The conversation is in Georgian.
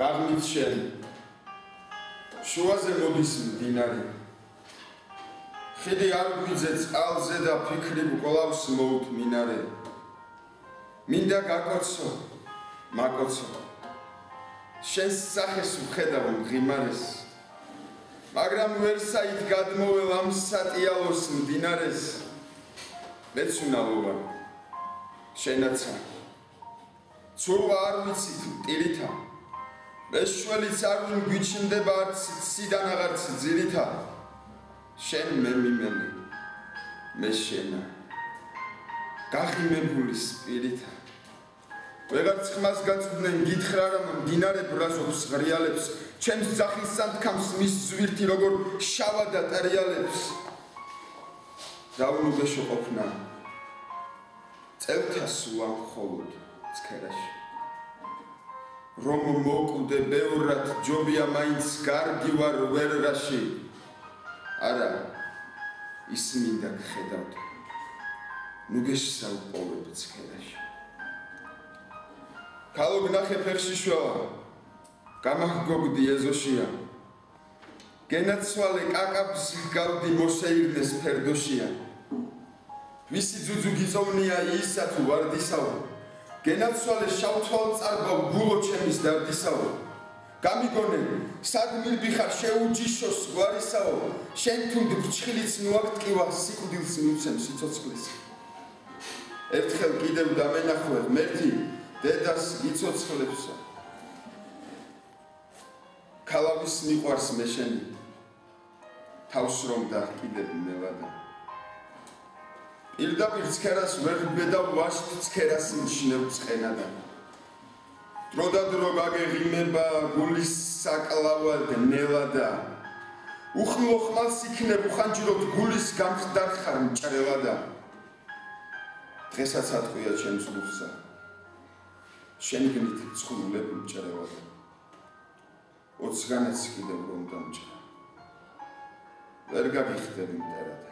ამით შენ. შუაზე მოდის მდინარე. ხიდი არ გვიძე წყალზე და ფიქრი გყოლავს მოუთ მინარე. მინდა გაკოცო მაკოცო. შენ სახეს ვხედავ მღიმარეს. მაგრამ ვერ საით გადმოვალ ამ სატიალოს მდინარეს. მეც უნავობა შენაცა. ცურვა არ ვიცით ტირითა მეშველიც არ ვინ გვიჩნდება არც სიდან აღარც ძირითა შენ მე მიმენი. მე შენა. გაღიმებული სპირითა. ვეღარც ხმას გაწვდნენ გითხრა რომ მდინარე ბრაზობს ღრიალებს. ჩემს ძახის სანთქამს მის ზვირთი როგორ შავა და ტერიალებს. დაუნუბეშო ყოფნა წელთა სულა მხოლოდ ცქერაში რომ მოკვდე ბევრად ჯობია მაინც გარგი ვარ ვერაში არა ის მინდა გხედავთ. ნუ გეშსავ ყოველ ცქერაში ქალო გნახე ფეხში შოა გამახგოგდი ეზოშია. გენაცვალე კაკაბს გავდი მოსეირდეს ფერდოშია. ვისი ძუძუ გიწოვნია ისა თუ ვარდისაო გენაცვალე შავთვალ წარბა გულო ჩემის დარდისაო. გამიგონე სად მირბიხარ შეუჯიშოს გვარისაო. შენ თუნდ ფრჩხილიც ნუაქტკივა სიკვდილს მიუცემ სიცოცხლის ერთხელ კიდევ დამენახვე მერტი დედას იცოცხლებსა ქალავის მიყვარს მე შენი თავს რომ და კიდევ მევადა პირდაპირ ცქერას ვერ ბედა ვაშტ ცქერას ნიშნებ ცხენადა დროდა დრო გაგეღიმება გულის საკლავა დნელადა უხმო ხმალს იქნებ უხანჯროთ გულის გამხდარ ხარ მჭრელადა. დღესაც ატყვია ჩემს გულსა შენ გნით ცხულებ მჭრელადა ოცგანაც კიდევ რომ დამჭრა ვერ გაგიხდები მტერად